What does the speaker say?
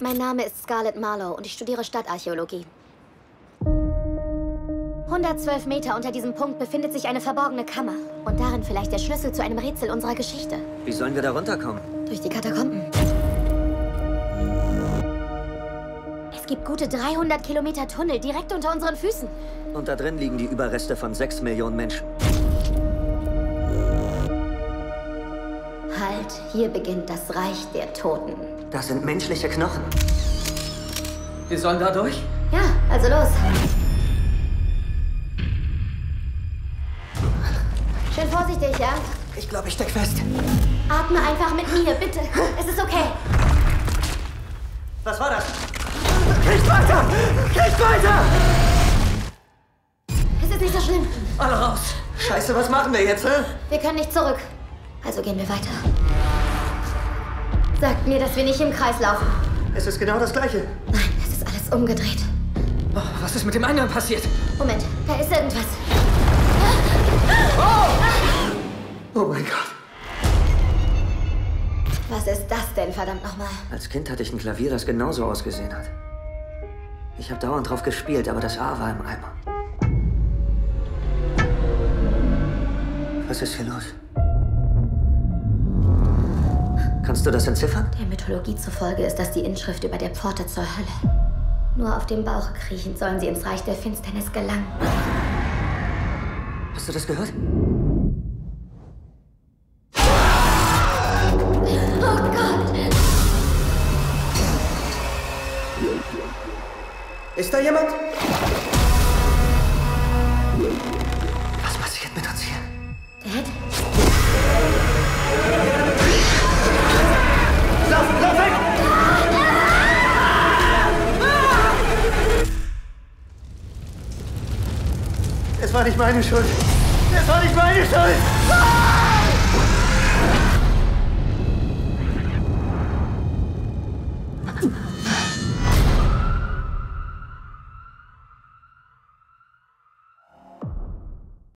Mein Name ist Scarlett Marlowe und ich studiere Stadtarchäologie. 112 Meter unter diesem Punkt befindet sich eine verborgene Kammer. Und darin vielleicht der Schlüssel zu einem Rätsel unserer Geschichte. Wie sollen wir da runterkommen? Durch die Katakomben. Es gibt gute 300 Kilometer Tunnel direkt unter unseren Füßen. Und da drin liegen die Überreste von sechs Millionen Menschen. Halt, hier beginnt das Reich der Toten. Das sind menschliche Knochen. Wir sollen da durch? Ja, also los. Schön vorsichtig, ja? Ich glaube, ich steck fest. Atme einfach mit mir, bitte. Es ist okay. Was war das? Nicht weiter! Nicht weiter! Es ist nicht so schlimm. Alle raus! Scheiße, was machen wir jetzt, hä? Wir können nicht zurück. Also gehen wir weiter. Sagt mir, dass wir nicht im Kreis laufen. Es ist genau das Gleiche. Nein, es ist alles umgedreht. Oh, was ist mit dem anderen passiert? Moment, da ist irgendwas. Oh mein Gott. Was ist das denn, verdammt nochmal? Als Kind hatte ich ein Klavier, das genauso ausgesehen hat. Ich habe dauernd drauf gespielt, aber das A war im Eimer. Was ist hier los? Kannst du das entziffern? Der Mythologie zufolge ist das die Inschrift über der Pforte zur Hölle. Nur auf dem Bauch kriechend sollen sie ins Reich der Finsternis gelangen. Hast du das gehört? Oh Gott! Ist da jemand? Es war nicht meine Schuld. Es war nicht meine Schuld.